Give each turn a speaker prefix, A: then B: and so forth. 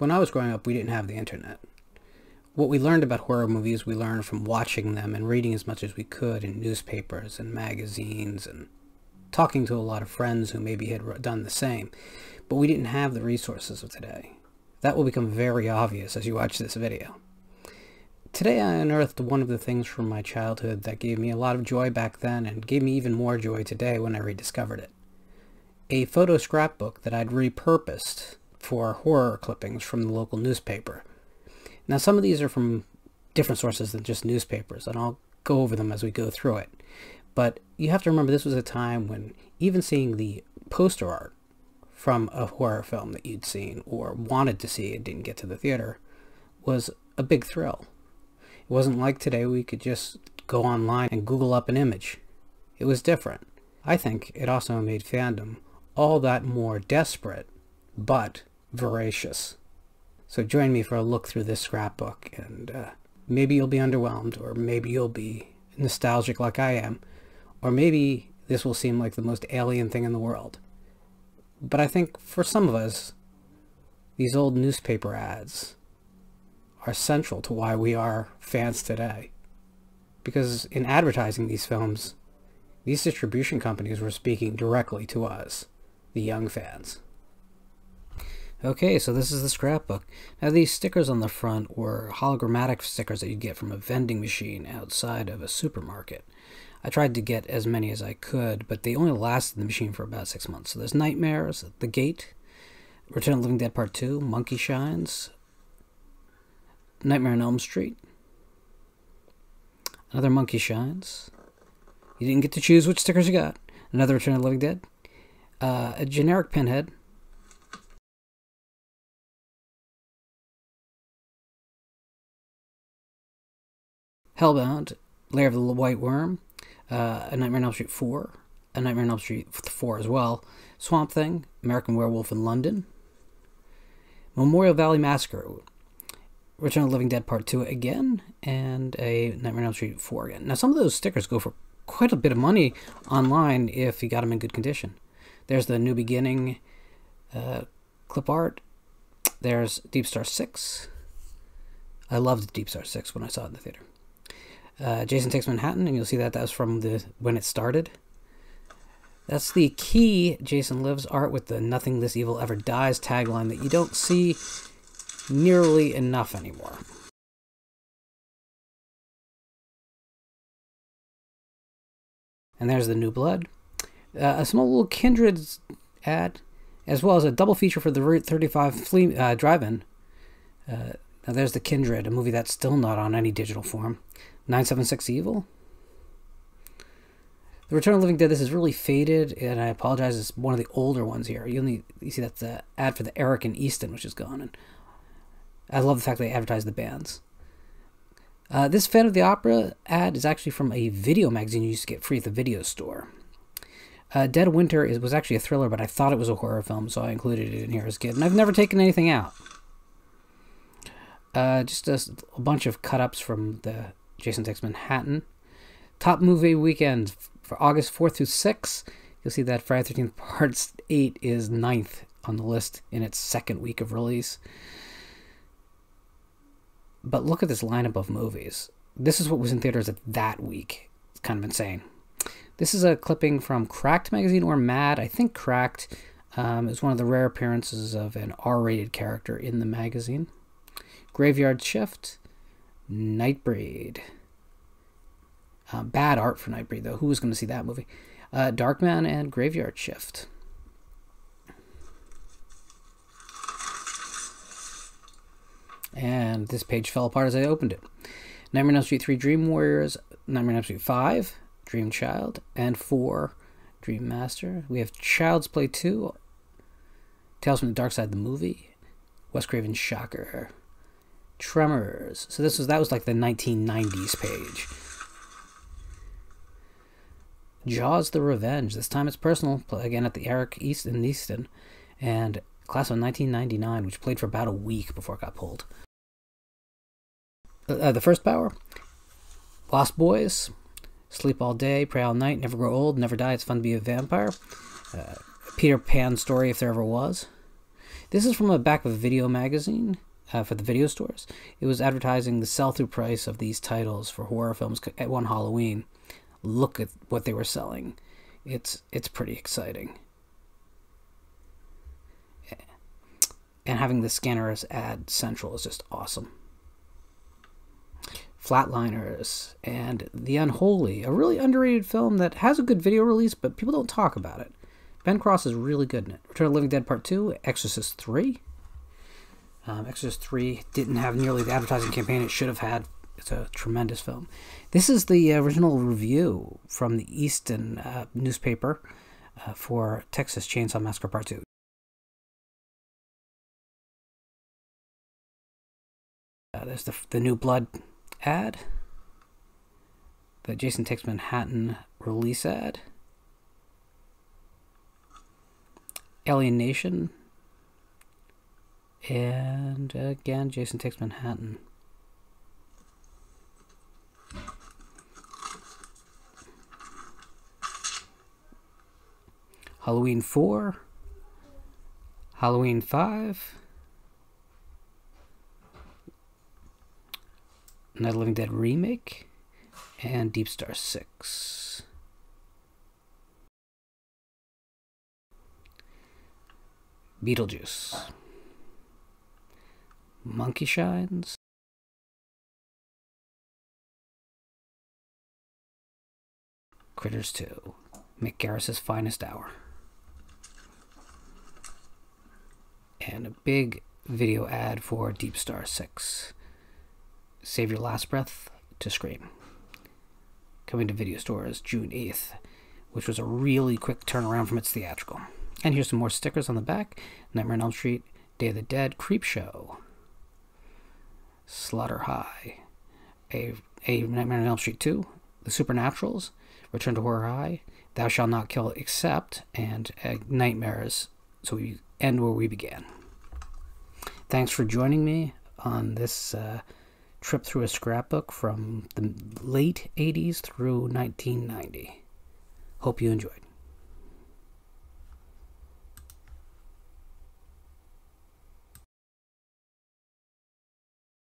A: When I was growing up, we didn't have the internet. What we learned about horror movies, we learned from watching them and reading as much as we could in newspapers and magazines and talking to a lot of friends who maybe had done the same. But we didn't have the resources of today. That will become very obvious as you watch this video. Today I unearthed one of the things from my childhood that gave me a lot of joy back then and gave me even more joy today when I rediscovered it. A photo scrapbook that I'd repurposed for horror clippings from the local newspaper. Now some of these are from different sources than just newspapers, and I'll go over them as we go through it. But you have to remember this was a time when even seeing the poster art from a horror film that you'd seen or wanted to see and didn't get to the theater was a big thrill. It wasn't like today we could just go online and Google up an image. It was different. I think it also made fandom all that more desperate, but voracious. So join me for a look through this scrapbook and uh, maybe you'll be underwhelmed or maybe you'll be nostalgic like I am or maybe this will seem like the most alien thing in the world. But I think for some of us, these old newspaper ads are central to why we are fans today. Because in advertising these films, these distribution companies were speaking directly to us, the young fans. Okay, so this is the scrapbook. Now these stickers on the front were hologrammatic stickers that you get from a vending machine outside of a supermarket. I tried to get as many as I could, but they only lasted the machine for about six months. So there's Nightmares, The Gate, Return of the Living Dead Part 2, Monkey Shines, Nightmare on Elm Street, another Monkey Shines. You didn't get to choose which stickers you got. Another Return of the Living Dead, uh, a generic Pinhead, Hellbound, Lair of the White Worm, uh, A Nightmare on Elm Street 4, A Nightmare on Elm Street 4 as well, Swamp Thing, American Werewolf in London, Memorial Valley Massacre, Return of the Living Dead Part 2 again, and a Nightmare on Elm Street 4 again. Now, some of those stickers go for quite a bit of money online if you got them in good condition. There's the New Beginning uh, clip art. There's Deep Star 6. I loved Deep Star 6 when I saw it in the theater. Uh, Jason Takes Manhattan, and you'll see that that was from the when it started. That's the key Jason Lives art with the Nothing This Evil Ever Dies tagline that you don't see nearly enough anymore. And there's the New Blood. Uh, a small little Kindred ad, as well as a double feature for the Route 35 flea, uh, drive-in. Uh, now there's the Kindred, a movie that's still not on any digital form. 976 Evil. The Return of the Living Dead, this is really faded, and I apologize, it's one of the older ones here. You only you see that's the ad for the Eric and Easton, which is gone, and I love the fact they advertise the bands. Uh, this Phantom of the Opera ad is actually from a video magazine you used to get free at the video store. Uh, Dead Winter is, was actually a thriller, but I thought it was a horror film, so I included it in here as a kid. And I've never taken anything out. Uh, just a, a bunch of cut-ups from the Jason Takes Manhattan. Top movie weekend for August 4th through 6th. You'll see that Friday 13th Part 8 is ninth on the list in its second week of release. But look at this lineup of movies. This is what was in theaters at that week. It's kind of insane. This is a clipping from Cracked magazine or Mad. I think Cracked um, is one of the rare appearances of an R-rated character in the magazine. Graveyard Shift, Nightbreed. Uh, bad art for Nightbreed, though. Who was going to see that movie? Uh, Darkman and Graveyard Shift. And this page fell apart as I opened it. Nightmare on Elm Street 3 Dream Warriors, Nightmare on Elm Street 5 Dream Child, and 4 Dream Master. We have Child's Play 2, Tales from the Dark Side the movie, Wes Craven's Shocker, Tremors. So this was that was like the 1990s page. Jaws: The Revenge. This time it's personal. Again at the Eric East in Easton, and class of 1999, which played for about a week before it got pulled. Uh, uh, the first power, Lost Boys, Sleep All Day, Pray All Night, Never Grow Old, Never Die. It's fun to be a vampire. Uh, Peter Pan story, if there ever was. This is from a back of a video magazine uh, for the video stores. It was advertising the sell-through price of these titles for horror films at one Halloween. Look at what they were selling. It's it's pretty exciting. And having the scanner as ad central is just awesome. Flatliners and The Unholy, a really underrated film that has a good video release, but people don't talk about it. Ben Cross is really good in it. Return of the Living Dead Part 2, Exorcist 3. Um, Exorcist 3 didn't have nearly the advertising campaign it should have had. It's a tremendous film. This is the original review from the Easton uh, newspaper uh, for Texas Chainsaw Massacre Part 2. Uh, there's the, the new Blood ad, the Jason Takes Manhattan release ad, Alien Nation, and again, Jason Takes Manhattan. Halloween 4, Halloween 5, Night of Living Dead Remake, and Deep Star 6. Beetlejuice. Monkey Shines. Critters 2. Mick Garris's finest hour. And a big video ad for Deep Star 6. Save Your Last Breath to Scream. Coming to video stores June 8th, which was a really quick turnaround from its theatrical. And here's some more stickers on the back Nightmare on Elm Street, Day of the Dead, Creep Show, Slaughter High, a, a Nightmare on Elm Street 2, The Supernaturals, Return to Horror High, Thou Shalt Not Kill Except, and Nightmares. So we end where we began. Thanks for joining me on this uh, trip through a scrapbook from the late 80s through 1990. Hope you enjoyed.